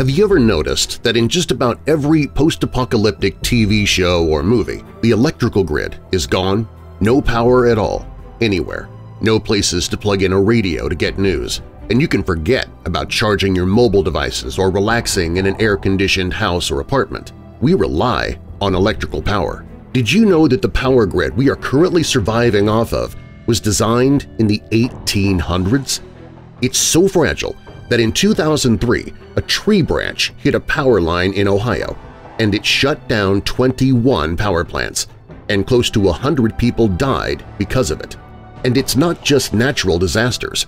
Have you ever noticed that in just about every post-apocalyptic TV show or movie, the electrical grid is gone? No power at all, anywhere. No places to plug in a radio to get news. And you can forget about charging your mobile devices or relaxing in an air-conditioned house or apartment. We rely on electrical power. Did you know that the power grid we are currently surviving off of was designed in the 1800s? It's so fragile that in 2003 a tree branch hit a power line in Ohio and it shut down 21 power plants, and close to 100 people died because of it. And it's not just natural disasters.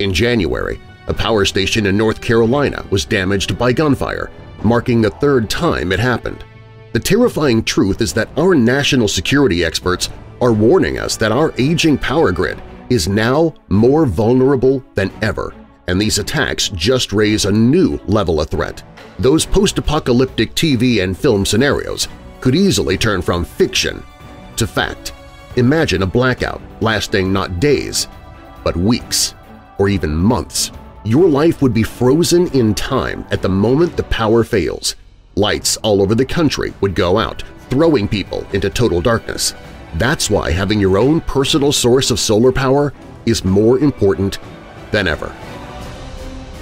In January, a power station in North Carolina was damaged by gunfire, marking the third time it happened. The terrifying truth is that our national security experts are warning us that our aging power grid is now more vulnerable than ever and these attacks just raise a new level of threat. Those post-apocalyptic TV and film scenarios could easily turn from fiction to fact. Imagine a blackout lasting not days, but weeks or even months. Your life would be frozen in time at the moment the power fails. Lights all over the country would go out, throwing people into total darkness. That's why having your own personal source of solar power is more important than ever.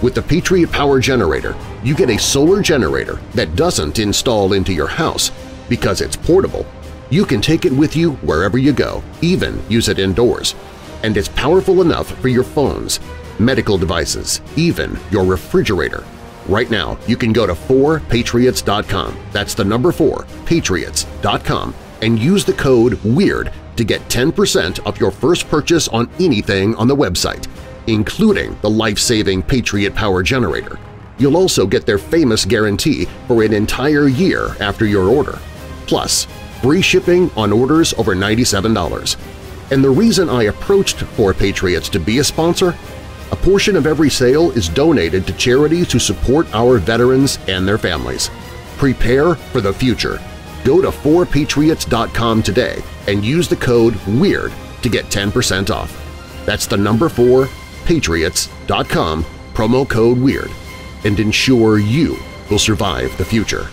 With the Patriot Power Generator, you get a solar generator that doesn't install into your house because it's portable. You can take it with you wherever you go, even use it indoors. And it's powerful enough for your phones, medical devices, even your refrigerator. Right now, you can go to 4patriots.com, that's the number 4, patriots.com, and use the code WEIRD to get 10% off your first purchase on anything on the website including the life-saving Patriot Power Generator. You'll also get their famous guarantee for an entire year after your order. Plus, free shipping on orders over $97. And the reason I approached 4 Patriots to be a sponsor? A portion of every sale is donated to charities to support our veterans and their families. Prepare for the future. Go to 4patriots.com today and use the code WEIRD to get 10% off. That's the number 4 patriots.com promo code WEIRD and ensure you will survive the future.